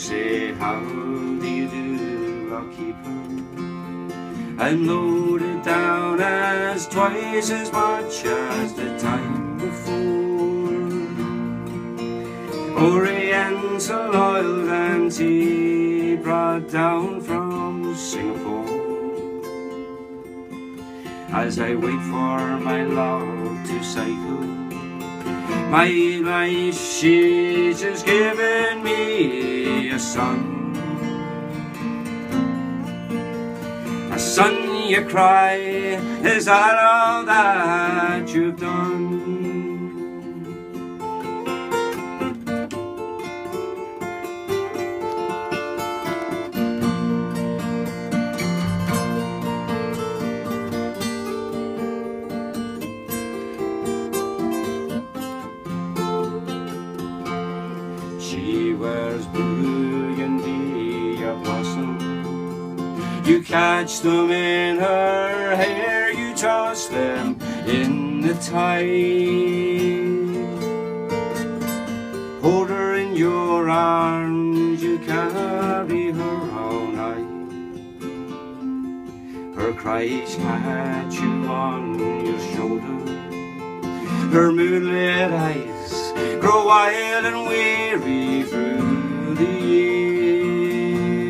say how do you do, I'll. I'm loaded down as twice as much as the time before. Oriental oil and tea brought down from Singapore. As I wait for my love to cycle, my life she's just given son. Son, you cry, is that all that you've done? You catch them in her hair, you toss them in the tide. Hold her in your arms, you carry her all night. Her cries catch you on your shoulder. Her moonlit eyes grow wild and weary through the years.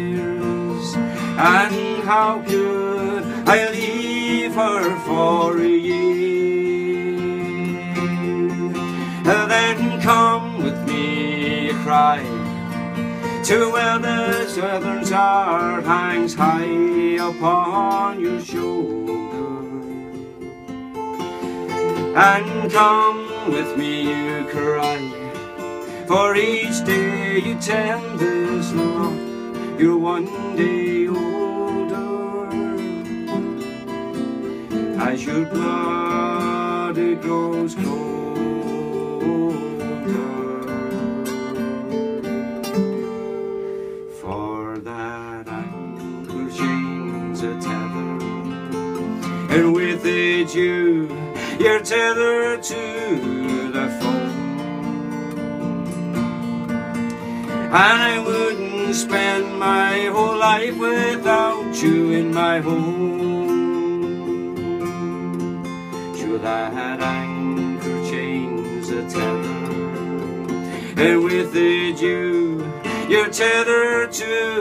And how could I leave her for a year? Then come with me, cry, to where the southern star hangs high upon your shoulder. And come with me, you cry, for each day you tend this love, you're one day older. As your blood it grows colder. For that anchor chains a tether, and with it you, you're tethered to the foam. And I wouldn't spend my whole life without you in my home. Sure that anchor chains a tether, and with it you, you're tethered to